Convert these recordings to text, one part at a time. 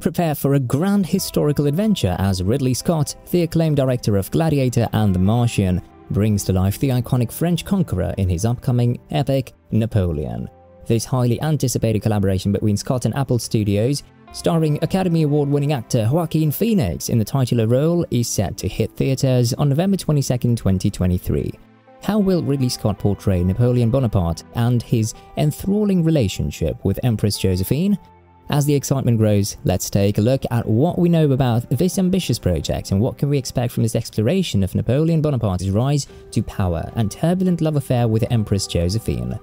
Prepare for a grand historical adventure as Ridley Scott, the acclaimed director of Gladiator and The Martian, brings to life the iconic French conqueror in his upcoming epic Napoleon. This highly anticipated collaboration between Scott and Apple Studios, starring Academy Award winning actor Joaquin Phoenix in the titular role, is set to hit theaters on November 22, 2023. How will Ridley Scott portray Napoleon Bonaparte and his enthralling relationship with Empress Josephine? As the excitement grows, let's take a look at what we know about this ambitious project and what can we expect from this exploration of Napoleon Bonaparte's rise to power and turbulent love affair with Empress Josephine.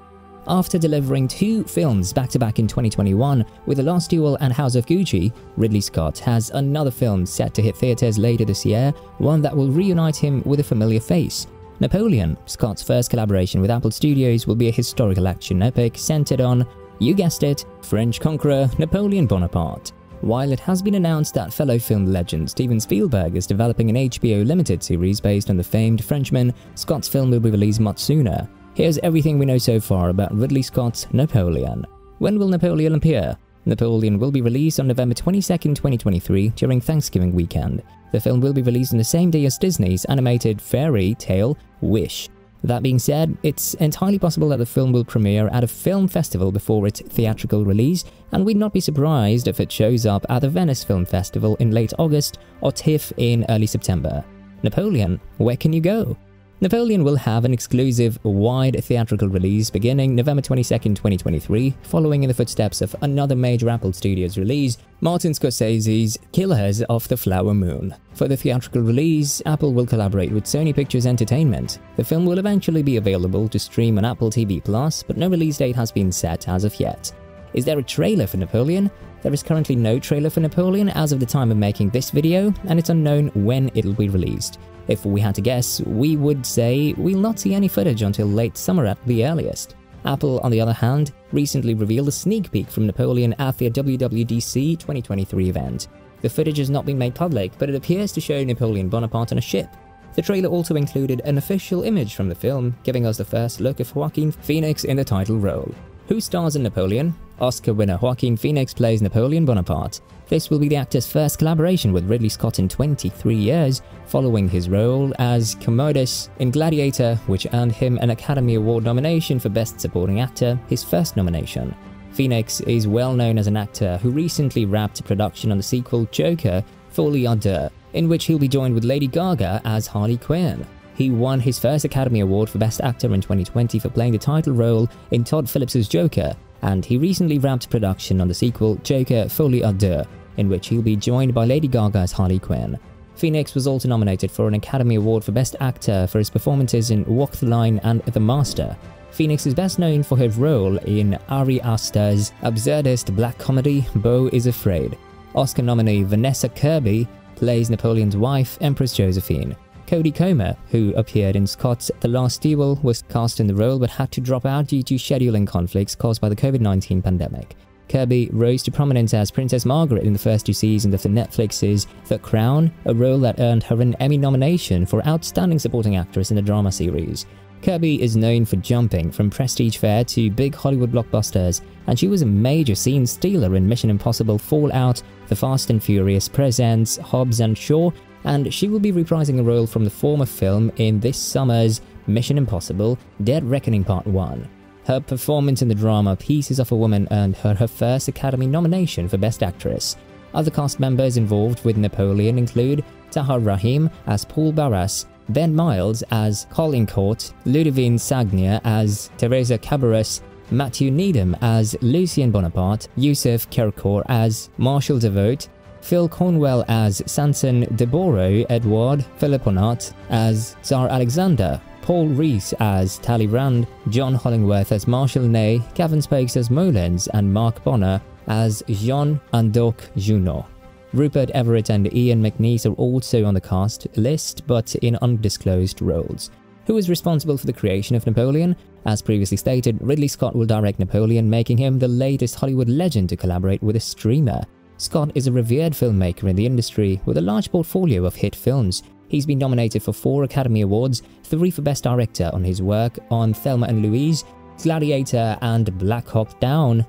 After delivering two films back-to-back in 2021 with The Last Duel and House of Gucci, Ridley Scott has another film set to hit theaters later this year, one that will reunite him with a familiar face. Napoleon, Scott's first collaboration with Apple Studios, will be a historical action epic centered on you guessed it, French conqueror Napoleon Bonaparte. While it has been announced that fellow film legend Steven Spielberg is developing an HBO limited series based on the famed Frenchman, Scott's film will be released much sooner. Here's everything we know so far about Ridley Scott's Napoleon. When will Napoleon appear? Napoleon will be released on November 22, 2023 during Thanksgiving weekend. The film will be released on the same day as Disney's animated fairy tale Wish. That being said, it's entirely possible that the film will premiere at a film festival before its theatrical release, and we'd not be surprised if it shows up at the Venice Film Festival in late August or TIFF in early September. Napoleon, where can you go? Napoleon will have an exclusive wide theatrical release beginning November 22, 2023, following in the footsteps of another major Apple Studios release, Martin Scorsese's Killers of the Flower Moon. For the theatrical release, Apple will collaborate with Sony Pictures Entertainment. The film will eventually be available to stream on Apple TV+, but no release date has been set as of yet. Is there a trailer for Napoleon? There is currently no trailer for Napoleon as of the time of making this video, and it's unknown when it'll be released. If we had to guess, we would say we'll not see any footage until late summer at the earliest. Apple, on the other hand, recently revealed a sneak peek from Napoleon at their WWDC 2023 event. The footage has not been made public, but it appears to show Napoleon Bonaparte on a ship. The trailer also included an official image from the film, giving us the first look of Joaquin Phoenix in the title role. Who stars in Napoleon? Oscar winner Joaquin Phoenix plays Napoleon Bonaparte. This will be the actor's first collaboration with Ridley Scott in 23 years, following his role as Commodus in Gladiator, which earned him an Academy Award nomination for Best Supporting Actor, his first nomination. Phoenix is well known as an actor who recently wrapped production on the sequel Joker, Folie à Deux, in which he'll be joined with Lady Gaga as Harley Quinn. He won his first Academy Award for Best Actor in 2020 for playing the title role in Todd Phillips' Joker, and he recently wrapped production on the sequel Joker Folie à Deux, in which he'll be joined by Lady Gaga's Harley Quinn. Phoenix was also nominated for an Academy Award for Best Actor for his performances in Walk the Line and The Master. Phoenix is best known for her role in Ari Aster's absurdist black comedy Beau is Afraid. Oscar nominee Vanessa Kirby plays Napoleon's wife, Empress Josephine. Jodie Comer, who appeared in Scott's The Last Duel, was cast in the role but had to drop out due to scheduling conflicts caused by the COVID-19 pandemic. Kirby rose to prominence as Princess Margaret in the first two seasons of the Netflix's The Crown, a role that earned her an Emmy nomination for Outstanding Supporting Actress in the drama series. Kirby is known for jumping from prestige fare to big Hollywood blockbusters, and she was a major scene stealer in Mission Impossible Fallout, The Fast and Furious Presents, Hobbs and Shaw, and she will be reprising a role from the former film in this summer's Mission Impossible Dead Reckoning Part 1. Her performance in the drama Pieces of a Woman earned her her first Academy nomination for Best Actress. Other cast members involved with Napoleon include Tahar Rahim as Paul Barras, Ben Miles as Caulaincourt, Ludivine Sagnier as Teresa Cabarrus, Matthew Needham as Lucien Bonaparte, Youssef Kerkour as Marshal Davout, Phil Cornwell as Sanson Deborah, Edward Philipponat as Tsar Alexander, Paul Rhys as Talleyrand, John Hollingworth as Marshal Ney, Gavin Spokes as Moulins, and Mark Bonnar as Jean Andoche Junot. Rupert Everett and Ian McNeice are also on the cast list, but in undisclosed roles. Who is responsible for the creation of Napoleon? As previously stated, Ridley Scott will direct Napoleon, making him the latest Hollywood legend to collaborate with a streamer. Scott is a revered filmmaker in the industry with a large portfolio of hit films, He's been nominated for four Academy Awards, three for Best Director on his work on Thelma and Louise, Gladiator and Black Hawk Down,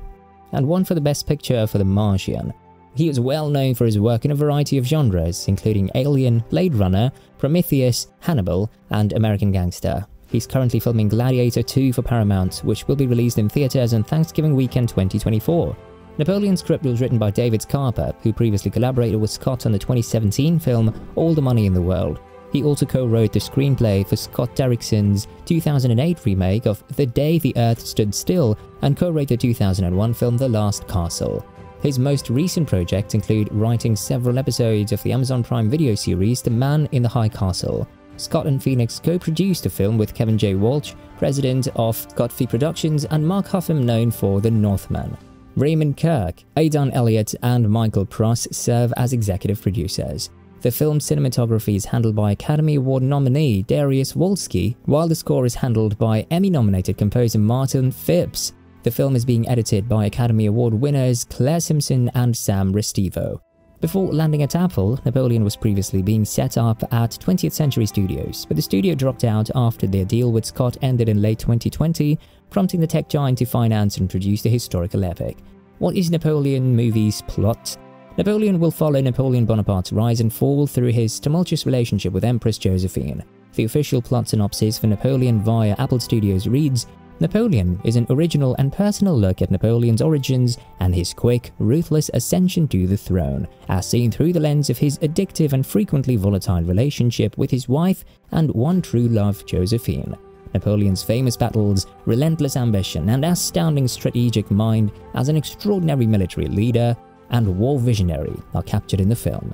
and one for the Best Picture for The Martian. He is well known for his work in a variety of genres, including Alien, Blade Runner, Prometheus, Hannibal, and American Gangster. He's currently filming Gladiator 2 for Paramount, which will be released in theaters on Thanksgiving weekend 2024. Napoleon's script was written by David Scarpa, who previously collaborated with Scott on the 2017 film All the Money in the World. He also co-wrote the screenplay for Scott Derrickson's 2008 remake of The Day the Earth Stood Still and co-wrote the 2001 film The Last Castle. His most recent projects include writing several episodes of the Amazon Prime video series The Man in the High Castle. Scott and Phoenix co-produced the film with Kevin J. Walsh, president of Scott Free Productions, and Mark Huffam known for The Northman. Raymond Kirk, Aidan Elliott, and Michael Pruss serve as executive producers. The film's cinematography is handled by Academy Award nominee Darius Wolski, while the score is handled by Emmy-nominated composer Martin Phipps. The film is being edited by Academy Award winners Claire Simpson and Sam Restivo. Before landing at Apple, Napoleon was previously being set up at 20th Century Studios, but the studio dropped out after their deal with Scott ended in late 2020, prompting the tech giant to finance and produce the historical epic. What is Napoleon movie's plot? Napoleon will follow Napoleon Bonaparte's rise and fall through his tumultuous relationship with Empress Josephine. The official plot synopsis for Napoleon via Apple Studios reads Napoleon is an original and personal look at Napoleon's origins and his quick, ruthless ascension to the throne, as seen through the lens of his addictive and frequently volatile relationship with his wife and one true love, Josephine. Napoleon's famous battles, relentless ambition, and astounding strategic mind as an extraordinary military leader and war visionary are captured in the film.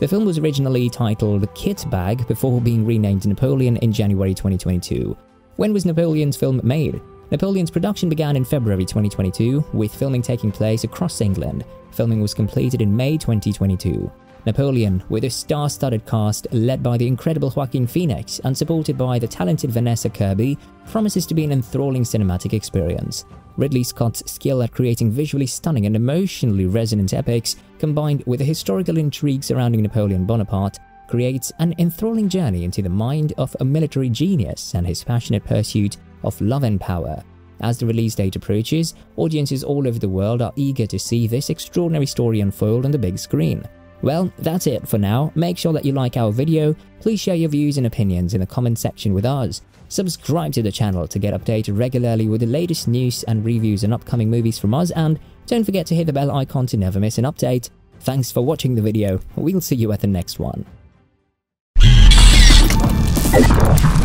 The film was originally titled Kit Bag before being renamed Napoleon in January 2022. When was Napoleon's film made? Napoleon's production began in February 2022, with filming taking place across England. Filming was completed in May 2022. Napoleon, with a star-studded cast led by the incredible Joaquin Phoenix and supported by the talented Vanessa Kirby, promises to be an enthralling cinematic experience. Ridley Scott's skill at creating visually stunning and emotionally resonant epics, combined with the historical intrigue surrounding Napoleon Bonaparte, creates an enthralling journey into the mind of a military genius and his passionate pursuit of love and power. As the release date approaches, audiences all over the world are eager to see this extraordinary story unfold on the big screen. Well, that's it for now. Make sure that you like our video, please share your views and opinions in the comment section with us. Subscribe to the channel to get updated regularly with the latest news and reviews and upcoming movies from us and don't forget to hit the bell icon to never miss an update. Thanks for watching the video, we'll see you at the next one. Thank you.